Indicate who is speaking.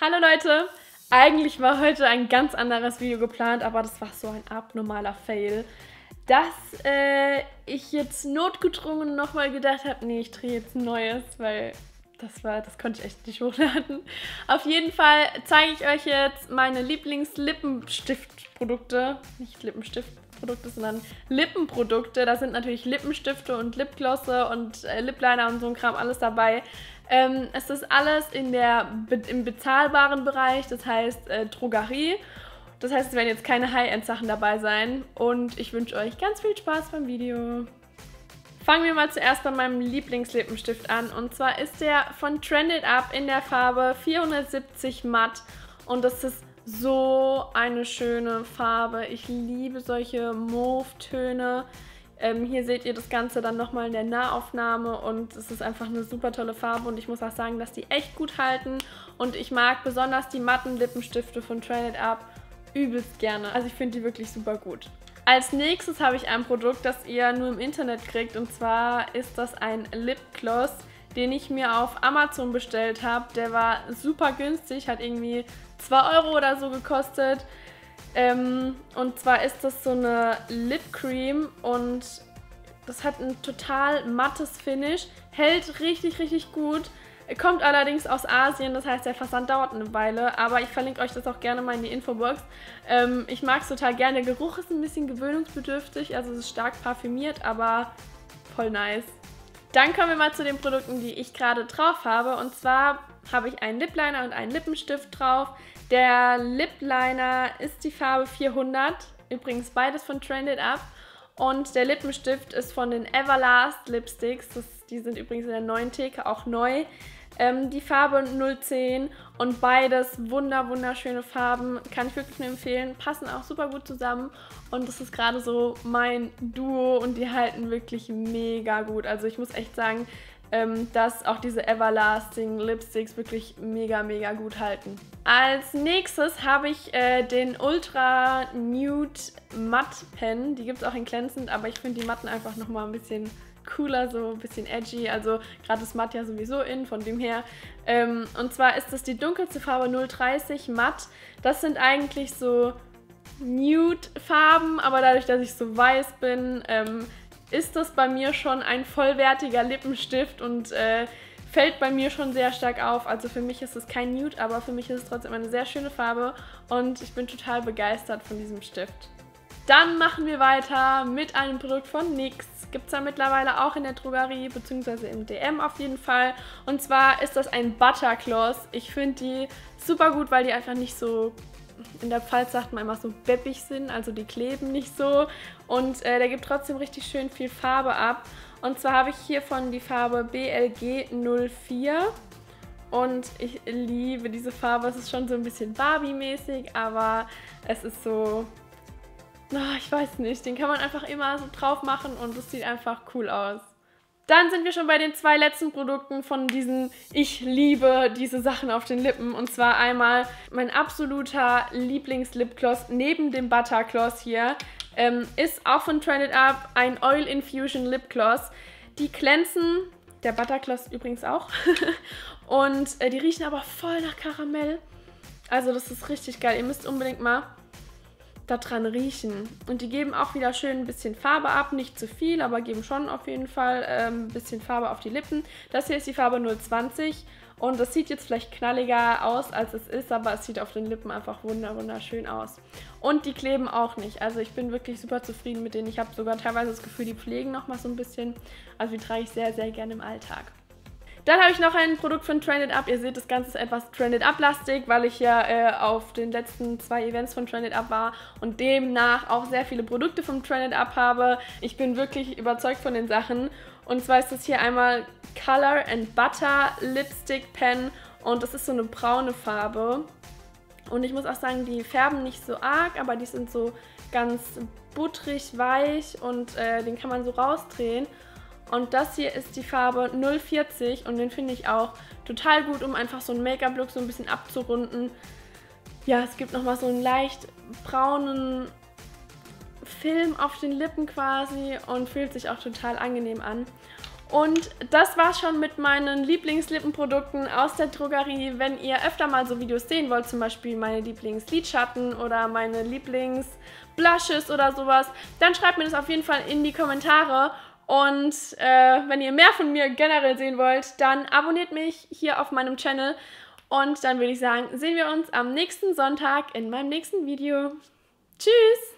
Speaker 1: Hallo Leute! Eigentlich war heute ein ganz anderes Video geplant, aber das war so ein abnormaler Fail, dass äh, ich jetzt notgedrungen nochmal gedacht habe, nee, ich drehe jetzt ein neues, weil das war, das konnte ich echt nicht hochladen. Auf jeden Fall zeige ich euch jetzt meine Lieblings-Lippenstiftprodukte. Nicht Lippenstiftprodukte, sondern Lippenprodukte. Da sind natürlich Lippenstifte und Lipglosse und äh, Lipliner und so ein Kram alles dabei. Ähm, es ist alles in der, im bezahlbaren Bereich, das heißt äh, Drogerie. Das heißt, es werden jetzt keine High-End-Sachen dabei sein. Und ich wünsche euch ganz viel Spaß beim Video. Fangen wir mal zuerst bei meinem Lieblingslippenstift an. Und zwar ist der von Trended Up in der Farbe 470 Matt. Und das ist so eine schöne Farbe. Ich liebe solche Mauve-Töne. Ähm, hier seht ihr das Ganze dann nochmal in der Nahaufnahme und es ist einfach eine super tolle Farbe und ich muss auch sagen, dass die echt gut halten und ich mag besonders die matten Lippenstifte von Train It Up übelst gerne. Also ich finde die wirklich super gut. Als nächstes habe ich ein Produkt, das ihr nur im Internet kriegt und zwar ist das ein Lipgloss, den ich mir auf Amazon bestellt habe. Der war super günstig, hat irgendwie 2 Euro oder so gekostet. Ähm, und zwar ist das so eine Lip Cream und das hat ein total mattes Finish, hält richtig, richtig gut. Kommt allerdings aus Asien, das heißt, der Versand dauert eine Weile, aber ich verlinke euch das auch gerne mal in die Infobox. Ähm, ich mag es total gerne. Der Geruch ist ein bisschen gewöhnungsbedürftig, also es ist stark parfümiert, aber voll nice. Dann kommen wir mal zu den Produkten, die ich gerade drauf habe. Und zwar habe ich einen Lip Liner und einen Lippenstift drauf. Der Lip Liner ist die Farbe 400, übrigens beides von Trended Up. Und der Lippenstift ist von den Everlast Lipsticks, das, die sind übrigens in der neuen Theke auch neu. Ähm, die Farbe 010 und beides wunder wunderschöne Farben, kann ich wirklich nur empfehlen, passen auch super gut zusammen und das ist gerade so mein Duo und die halten wirklich mega gut. Also ich muss echt sagen, ähm, dass auch diese Everlasting Lipsticks wirklich mega, mega gut halten. Als nächstes habe ich äh, den Ultra Nude Matte Pen. Die gibt es auch in glänzend, aber ich finde die Matten einfach nochmal ein bisschen cooler, so ein bisschen edgy. Also gerade das Matt ja sowieso in, von dem her. Ähm, und zwar ist das die dunkelste Farbe 030 Matt. Das sind eigentlich so Nude-Farben, aber dadurch, dass ich so weiß bin, ähm, ist das bei mir schon ein vollwertiger Lippenstift und äh, fällt bei mir schon sehr stark auf. Also für mich ist es kein Nude, aber für mich ist es trotzdem eine sehr schöne Farbe und ich bin total begeistert von diesem Stift. Dann machen wir weiter mit einem Produkt von NYX. Gibt es ja mittlerweile auch in der Drogerie, beziehungsweise im DM auf jeden Fall. Und zwar ist das ein Buttercloth. Ich finde die super gut, weil die einfach nicht so in der Pfalz sagt man immer so beppig sind, also die kleben nicht so. Und äh, der gibt trotzdem richtig schön viel Farbe ab. Und zwar habe ich hiervon die Farbe BLG 04. Und ich liebe diese Farbe. Es ist schon so ein bisschen Barbie-mäßig, aber es ist so... Oh, ich weiß nicht, den kann man einfach immer so drauf machen und es sieht einfach cool aus. Dann sind wir schon bei den zwei letzten Produkten von diesen Ich liebe diese Sachen auf den Lippen. Und zwar einmal mein absoluter Lieblings-Lipgloss neben dem Buttergloss hier. Ähm, ist auch von Trended Up ein Oil Infusion Lipgloss. Die glänzen, der Buttergloss übrigens auch. Und äh, die riechen aber voll nach Karamell. Also das ist richtig geil. Ihr müsst unbedingt mal daran riechen. Und die geben auch wieder schön ein bisschen Farbe ab, nicht zu viel, aber geben schon auf jeden Fall ähm, ein bisschen Farbe auf die Lippen. Das hier ist die Farbe 020 und das sieht jetzt vielleicht knalliger aus, als es ist, aber es sieht auf den Lippen einfach wunderschön aus. Und die kleben auch nicht. Also ich bin wirklich super zufrieden mit denen. Ich habe sogar teilweise das Gefühl, die pflegen nochmal so ein bisschen. Also die trage ich sehr, sehr gerne im Alltag. Dann habe ich noch ein Produkt von Trended Up. Ihr seht, das Ganze ist etwas Trended Up-lastig, weil ich ja äh, auf den letzten zwei Events von Trended Up war und demnach auch sehr viele Produkte vom Trended Up habe. Ich bin wirklich überzeugt von den Sachen. Und zwar ist das hier einmal Color and Butter Lipstick Pen und das ist so eine braune Farbe. Und ich muss auch sagen, die färben nicht so arg, aber die sind so ganz buttrig, weich und äh, den kann man so rausdrehen. Und das hier ist die Farbe 040 und den finde ich auch total gut, um einfach so einen Make-up-Look so ein bisschen abzurunden. Ja, es gibt nochmal so einen leicht braunen Film auf den Lippen quasi und fühlt sich auch total angenehm an. Und das war's schon mit meinen Lieblingslippenprodukten aus der Drogerie. Wenn ihr öfter mal so Videos sehen wollt, zum Beispiel meine Lieblingslidschatten oder meine Lieblingsblushes oder sowas, dann schreibt mir das auf jeden Fall in die Kommentare. Und äh, wenn ihr mehr von mir generell sehen wollt, dann abonniert mich hier auf meinem Channel. Und dann würde ich sagen, sehen wir uns am nächsten Sonntag in meinem nächsten Video. Tschüss!